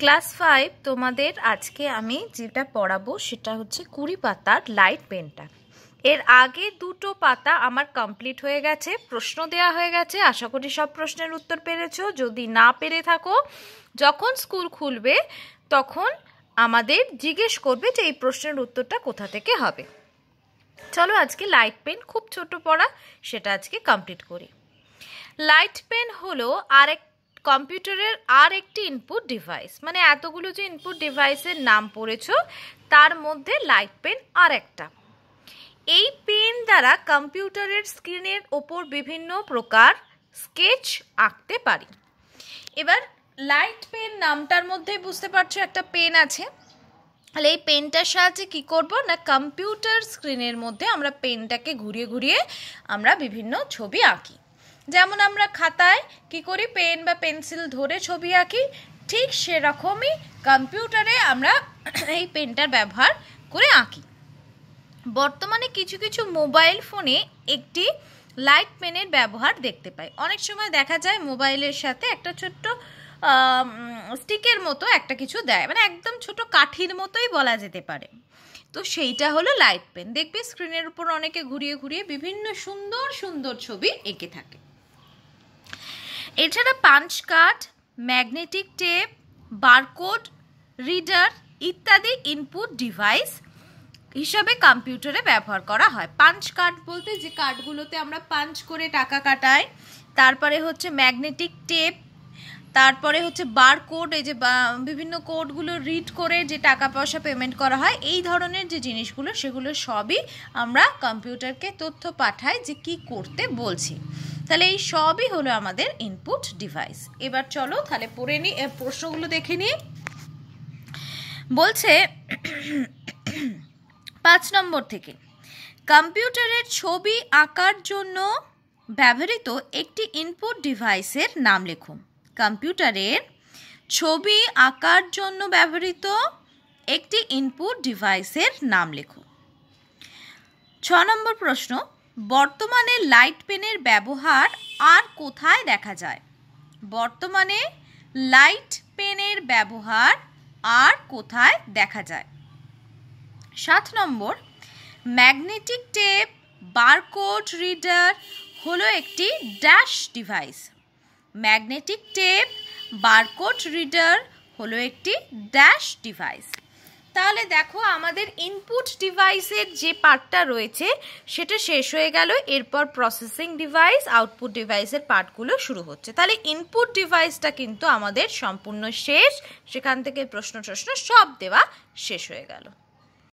Class five তোমাদের আজকে আমি যেটা পড়াবো সেটা হচ্ছে কুড়ি পাতার লাইট পেনটা এর আগে দুটো পাতা আমার কমপ্লিট হয়ে গেছে, প্রশ্ন দেওয়া হয়ে গেছে, আশা করি সব প্রশ্নের উত্তর পেরেছ। যদি না পেরে থাকো, যখন স্কুল খুলবে, তখন আমাদের জিজ্ঞেস করবে যে এই প্রশ্নের উত্তরটা কোথা থেকে হবে। চলো আজকে লাইট পেন খুব ছোট পড়া, সেটা আজকে কমপ্লিট করি। লাইট পেন হলো আরেক কম্পিউটারের আর একটি ইনপুট ডিভাইস মানে এতগুলো যে ইনপুট ডিভাইসের নাম পড়েছ, তার মধ্যে লাইট পেন আর একটা। এই পেন দ্বারা কম্পিউটারের স্ক্রিনের ওপর বিভিন্ন প্রকার স্কেচ আঁকতে পারি। এবার লাইট পেন নামটার মধ্যে বুঝতে পারছ একটা পেন আছে। তাহলে এই পেনটার সাহায্যে কি করব? না কম্পিউটার স্ক্রিনের মধ্যে আমরা পেনটাকে ঘুরিয়ে ঘুরিয়ে আমরা বিভিন্ন ছবি আঁকি। যেমন আমরা খাতায় কি করি, পেন বা পেন্সিল ধরে ছবি আঁকি, ঠিক সেরকমই কম্পিউটারে আমরা এই পেনটার ব্যবহার করে আঁকি। বর্তমানে কিছু কিছু মোবাইল ফোনে একটি লাইট পেনের ব্যবহার দেখতে পাই। অনেক সময় দেখা যায় মোবাইলের সাথে একটা ছোট্ট স্টিকের মতো একটা কিছু দেয়। মানে একদম ছোট কাঠির মতোই বলা যেতে পারে। তো সেইটা হলো লাইট পেন। দেখবে স্ক্রিনের উপর অনেকে ঘুরিয়ে ঘুরিয়ে বিভিন্ন সুন্দর সুন্দর ছবি এঁকে থাকে। এছাড়া punch card, magnetic tape, barcode, reader ইত্যাদি ইনপুট ডিভাইস হিসাবে কম্পিউটারে ব্যবহার করা হয়। পাঞ্চ কার্ড বলতে যে কার্ডগুলোতে আমরা পাঞ্চ করে টাকা কাটাই, তারপরে হচ্ছে ম্যাগনেটিক টেপ তারপরে হচ্ছে বার কোড, এই যে বিভিন্ন কোডগুলো রিড করে যে টাকা পয়সা পেমেন্ট করা হয়, এই ধরনের যে জিনিসগুলো, সেগুলো সবই আমরা কম্পিউটারকে তথ্য পাঠাই যে কি করতে বলছি। তাহলে এই সবই হলো আমাদের ইনপুট ডিভাইস এবার চলো তাহলে পড়ে নি প্রশ্নগুলো দেখে নিই। বলছে, পাঁচ নম্বর থেকে কম্পিউটারের ছবি আঁকার জন্য ব্যবহৃত একটি ইনপুট ডিভাইসের নাম লেখুন। কম্পিউটারের ছবি আঁকার জন্য ব্যবহৃত একটি ইনপুট ডিভাইসের নাম লেখো। ছ নম্বর প্রশ্ন, বর্তমানে লাইট পেনের ব্যবহার আর কোথায় দেখা যায়? বর্তমানে লাইট পেনের ব্যবহার আর কোথায় দেখা যায়? সাত নম্বর ম্যাগনেটিক টেপ বারকোড রিডার হলো একটি dash device magnetic tape, barcode reader হলো একটি ড্যাশ ডিভাইস। তাহলে দেখো আমাদের ইনপুট ডিভাইসের যে পার্টটা রয়েছে, সেটা শেষ হয়ে গেল, এরপর প্রসেসিং ডিভাইস, আউটপুট ডিভাইসের পার্টগুলো শুরু হচ্ছে। তাহলে ইনপুট ডিভাইসটা কিন্তু আমাদের সম্পূর্ণ শেষ, সেখান থেকে প্রশ্ন টশ্ন সব দেওয়া শেষ হয়ে গেল।